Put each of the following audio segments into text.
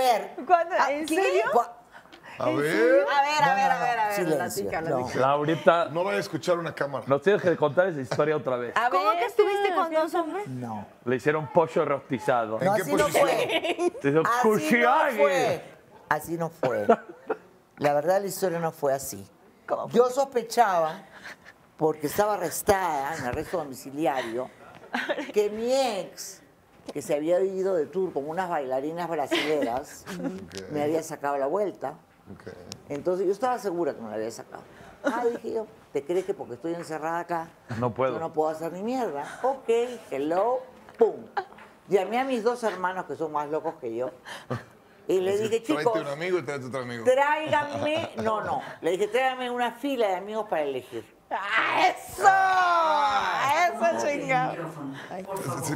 ver. ¿Cuándo? Ah, ¿En serio? A ver. A ver, a ver, a ver, a ver. Silencio, platícala, no. Laurita, No vaya a escuchar una cámara. nos tienes que contar esa historia otra vez. A ¿Cómo ver, que estuviste con dos hombres? No. Le hicieron pollo rostizado. ¿En No, qué así no posición? fue. Así no fue. Así no fue. La verdad, la historia no fue así. Yo sospechaba, porque estaba arrestada en arresto domiciliario, que mi ex, que se había ido de tour con unas bailarinas brasileras, me había sacado la vuelta. Ok. Entonces yo estaba segura que me la había sacado. Ah, dije yo, ¿te crees que porque estoy encerrada acá No puedo. yo no puedo hacer ni mierda? Ok, hello, pum. Llamé a mis dos hermanos que son más locos que yo y le dije, chicos, un amigo y tráete otro amigo. tráiganme, no, no, le dije, tráiganme una fila de amigos para elegir. ¡Ah, ¡Eso!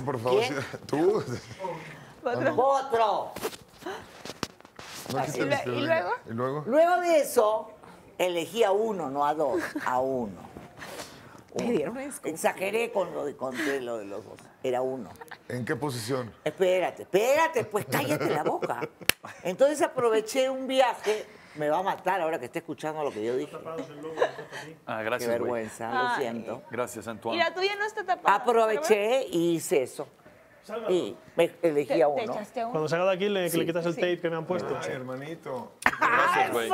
Por favor. ¿Tú? ¡Otro! No, aquí ¿Y luego? ¿Y luego? Luego de eso, elegí a uno, no a dos, a uno. Te dieron Exageré con lo de, conté lo de los dos. Era uno. ¿En qué posición? Espérate, espérate, pues cállate la boca. Entonces aproveché un viaje. Me va a matar ahora que esté escuchando lo que yo dije. Ah, Qué gracias, güey. vergüenza, lo Ay. siento. Gracias, Y Antoine. la tuya no está tapada. Aproveché y hice eso. Y me elegí ¿Te, a uno. Cuando salga de aquí le, que le Sí. quitas el tape que me han puesto. Ay, hermanito. Gracias, güey.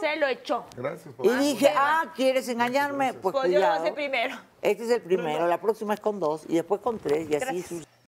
Se lo echó. Gracias por Y dije, ah, ¿quieres engañarme? Pues Pues yo lo hace primero. Este es el primero, la próxima es con dos y después con tres y así.